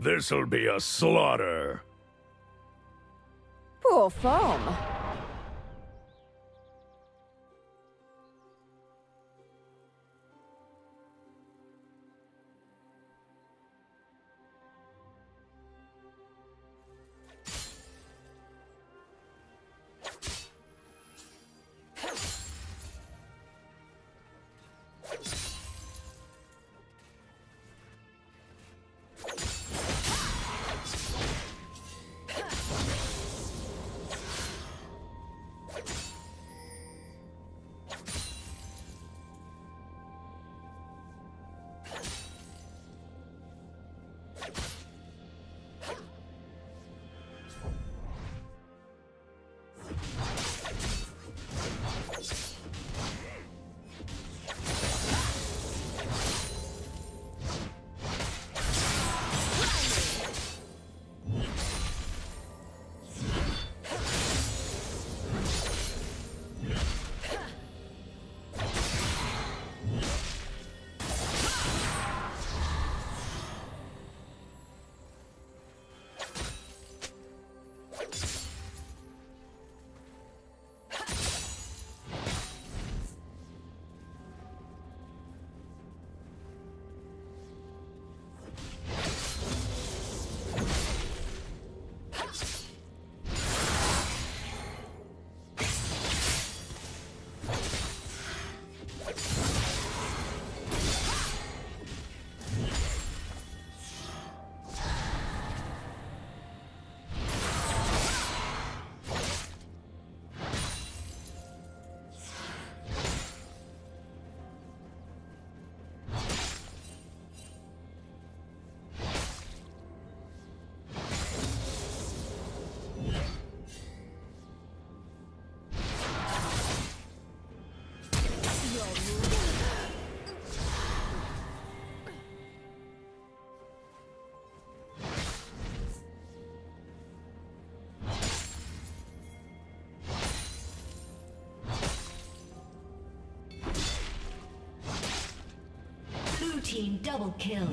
This'll be a slaughter. Poor foam. Team double kill.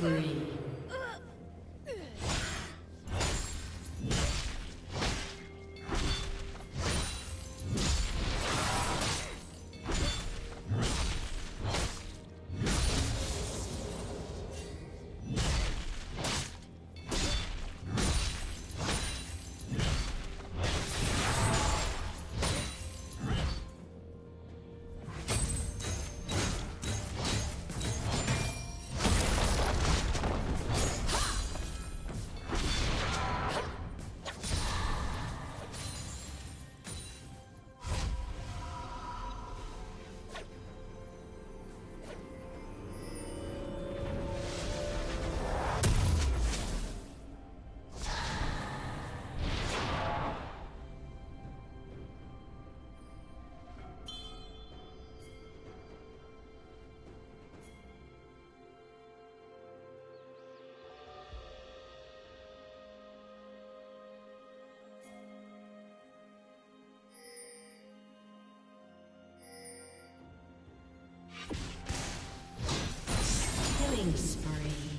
Killing spree.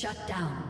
Shut down.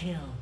Kill.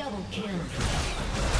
Double kill.